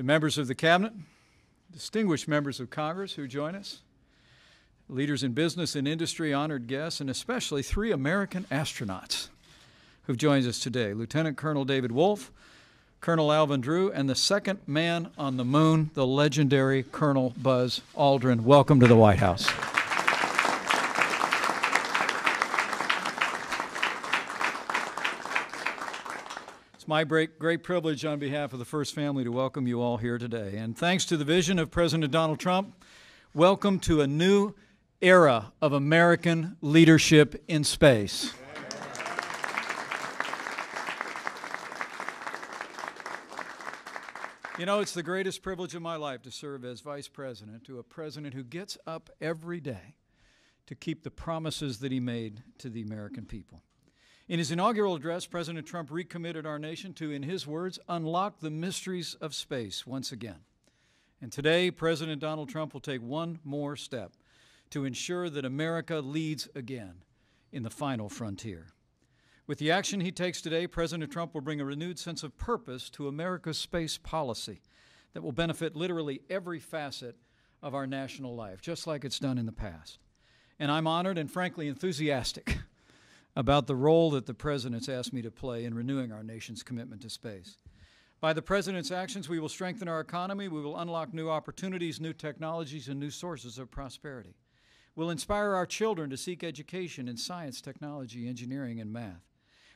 to members of the Cabinet, distinguished members of Congress who join us, leaders in business and industry, honored guests, and especially three American astronauts who've joined us today Lieutenant Colonel David Wolf, Colonel Alvin Drew, and the second man on the moon, the legendary Colonel Buzz Aldrin. Welcome to the White House. My great, great privilege on behalf of the First Family to welcome you all here today. And thanks to the vision of President Donald Trump, welcome to a new era of American leadership in space. You know, it's the greatest privilege of my life to serve as vice president to a president who gets up every day to keep the promises that he made to the American people. In his inaugural address, President Trump recommitted our nation to, in his words, unlock the mysteries of space once again. And today, President Donald Trump will take one more step to ensure that America leads again in the final frontier. With the action he takes today, President Trump will bring a renewed sense of purpose to America's space policy that will benefit literally every facet of our national life, just like it's done in the past. And I'm honored and frankly enthusiastic about the role that the President's asked me to play in renewing our nation's commitment to space. By the President's actions, we will strengthen our economy, we will unlock new opportunities, new technologies, and new sources of prosperity. We'll inspire our children to seek education in science, technology, engineering, and math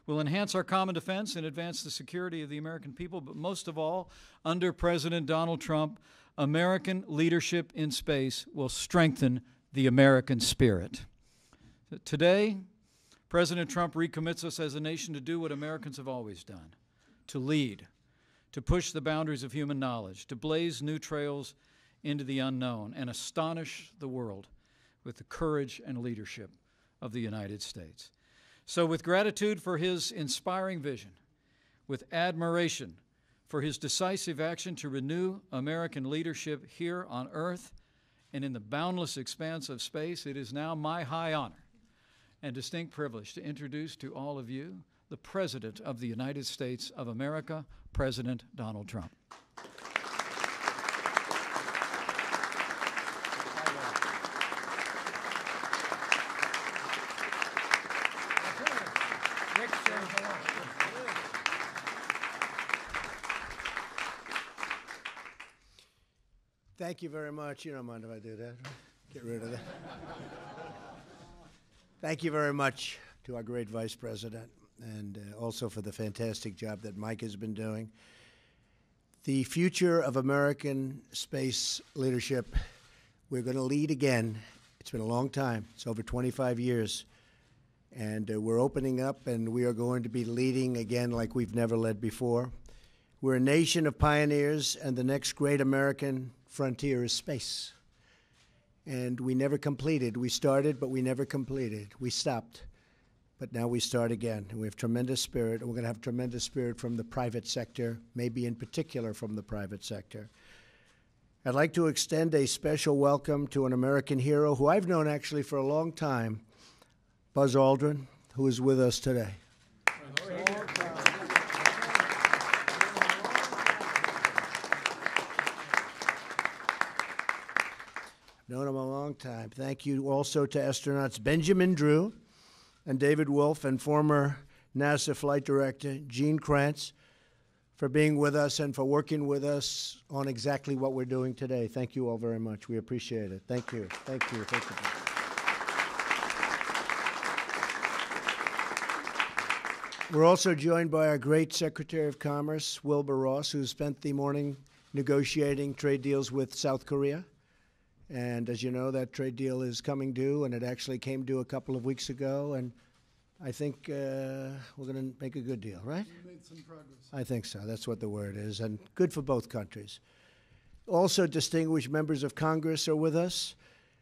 We'll enhance our common defense and advance the security of the American people, but most of all, under President Donald Trump, American leadership in space will strengthen the American spirit. Today, President Trump recommits us as a nation to do what Americans have always done to lead, to push the boundaries of human knowledge, to blaze new trails into the unknown, and astonish the world with the courage and leadership of the United States. So, with gratitude for his inspiring vision, with admiration for his decisive action to renew American leadership here on Earth and in the boundless expanse of space, it is now my high honor and distinct privilege to introduce to all of you the President of the United States of America, President Donald Trump. Thank you very much. You don't mind if I do that? Get rid of that. Thank you very much to our great Vice President and uh, also for the fantastic job that Mike has been doing. The future of American space leadership, we're going to lead again. It's been a long time, it's over 25 years. And uh, we're opening up, and we are going to be leading again like we've never led before. We're a nation of pioneers, and the next great American frontier is space. And we never completed. We started, but we never completed. We stopped. But now we start again. And we have tremendous spirit, and we're going to have tremendous spirit from the private sector, maybe in particular from the private sector. I'd like to extend a special welcome to an American hero who I've known actually for a long time, Buzz Aldrin, who is with us today. Known him a long time. Thank you also to astronauts Benjamin Drew and David Wolf and former NASA flight director Gene Kranz for being with us and for working with us on exactly what we're doing today. Thank you all very much. We appreciate it. Thank you. Thank you. Thank you. We're also joined by our great Secretary of Commerce, Wilbur Ross, who spent the morning negotiating trade deals with South Korea. And as you know, that trade deal is coming due, and it actually came due a couple of weeks ago. And I think uh, we're going to make a good deal, right? We made some progress. I think so. That's what the word is, and good for both countries. Also, distinguished members of Congress are with us,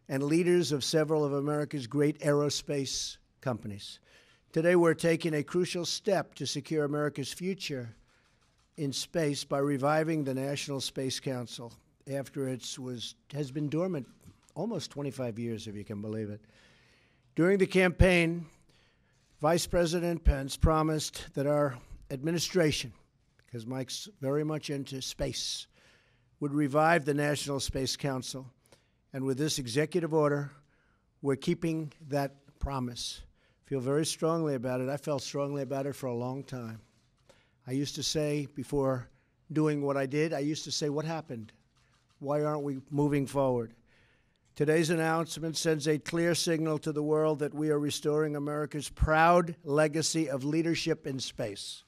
and leaders of several of America's great aerospace companies. Today, we're taking a crucial step to secure America's future in space by reviving the National Space Council after it was has been dormant almost 25 years, if you can believe it. During the campaign, Vice President Pence promised that our administration, because Mike's very much into space, would revive the National Space Council. And with this executive order, we're keeping that promise. Feel very strongly about it. I felt strongly about it for a long time. I used to say before doing what I did, I used to say, What happened? Why aren't we moving forward? Today's announcement sends a clear signal to the world that we are restoring America's proud legacy of leadership in space.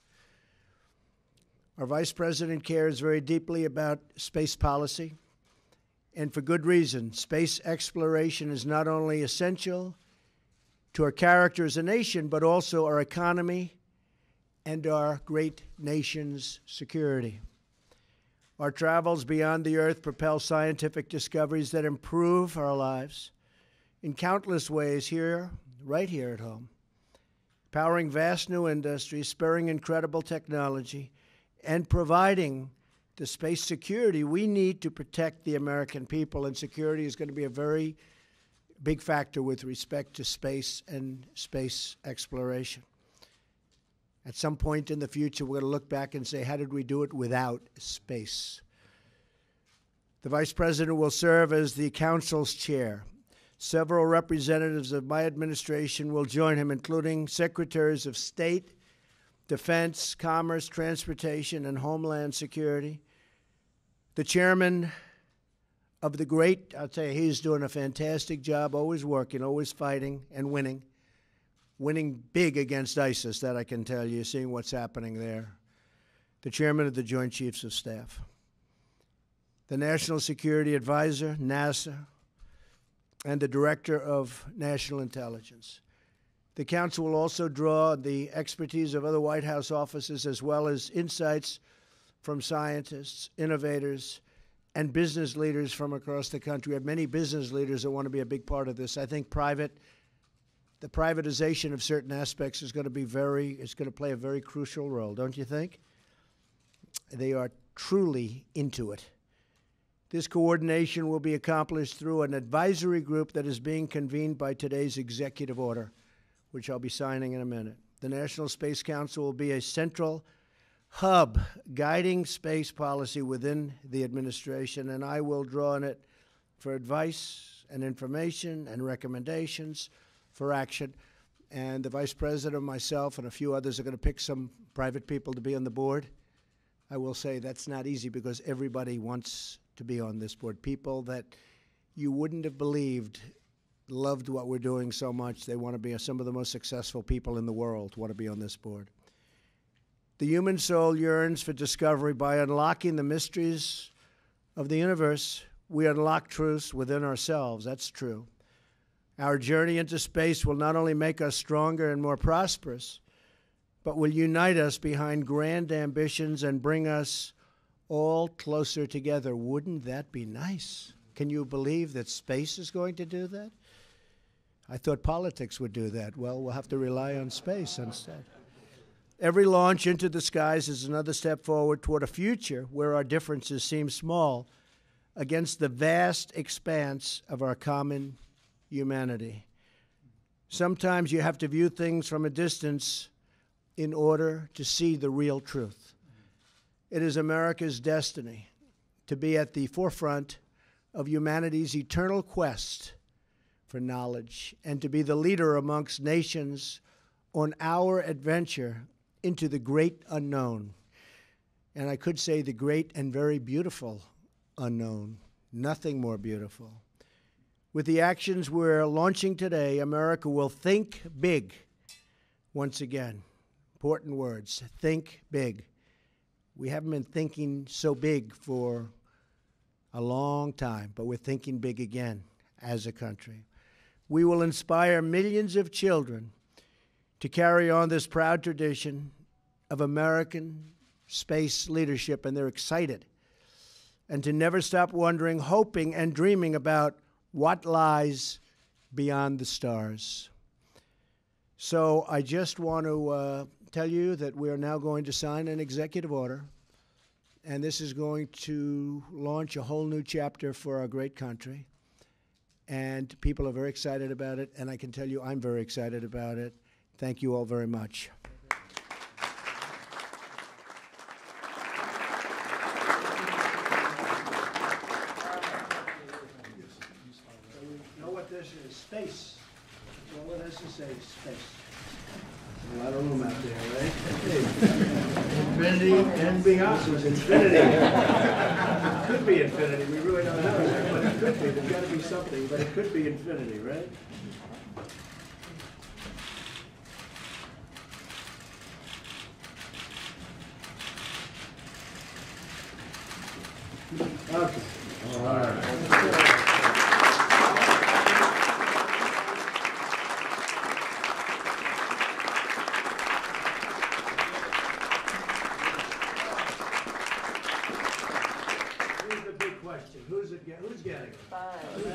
Our Vice President cares very deeply about space policy, and for good reason. Space exploration is not only essential to our character as a nation, but also our economy and our great nation's security. Our travels beyond the Earth propel scientific discoveries that improve our lives in countless ways here, right here at home, powering vast new industries, spurring incredible technology, and providing the space security we need to protect the American people. And security is going to be a very big factor with respect to space and space exploration. At some point in the future, we're going to look back and say, how did we do it without space? The Vice President will serve as the Council's chair. Several representatives of my administration will join him, including Secretaries of State, Defense, Commerce, Transportation, and Homeland Security. The chairman of the great, I'll tell you, he's doing a fantastic job, always working, always fighting and winning winning big against ISIS, that I can tell you, seeing what's happening there. The chairman of the Joint Chiefs of Staff, the National Security Advisor, NASA, and the Director of National Intelligence. The Council will also draw the expertise of other White House offices as well as insights from scientists, innovators, and business leaders from across the country. We have many business leaders that want to be a big part of this. I think private the privatization of certain aspects is going to be very, is going to play a very crucial role, don't you think? They are truly into it. This coordination will be accomplished through an advisory group that is being convened by today's executive order, which I'll be signing in a minute. The National Space Council will be a central hub guiding space policy within the administration, and I will draw on it for advice and information and recommendations for action. And the vice president, myself, and a few others are going to pick some private people to be on the board. I will say that's not easy because everybody wants to be on this board. People that you wouldn't have believed loved what we're doing so much. They want to be some of the most successful people in the world want to be on this board. The human soul yearns for discovery by unlocking the mysteries of the universe. We unlock truths within ourselves. That's true. Our journey into space will not only make us stronger and more prosperous, but will unite us behind grand ambitions and bring us all closer together. Wouldn't that be nice? Can you believe that space is going to do that? I thought politics would do that. Well, we'll have to rely on space instead. Every launch into the skies is another step forward toward a future where our differences seem small against the vast expanse of our common humanity. Sometimes you have to view things from a distance in order to see the real truth. It is America's destiny to be at the forefront of humanity's eternal quest for knowledge and to be the leader amongst nations on our adventure into the great unknown. And I could say the great and very beautiful unknown. Nothing more beautiful. With the actions we're launching today, America will think big once again. Important words think big. We haven't been thinking so big for a long time, but we're thinking big again as a country. We will inspire millions of children to carry on this proud tradition of American space leadership, and they're excited. And to never stop wondering, hoping, and dreaming about what lies beyond the stars. So I just want to uh, tell you that we are now going to sign an executive order, and this is going to launch a whole new chapter for our great country. And people are very excited about it, and I can tell you I'm very excited about it. Thank you all very much. Space. That's all it has to say, space. A lot of room out there, right? Infinity and beyond. This is infinity. It could be infinity, we really don't know, but it could be, there's gotta be something, but it could be infinity, right? Okay. Here's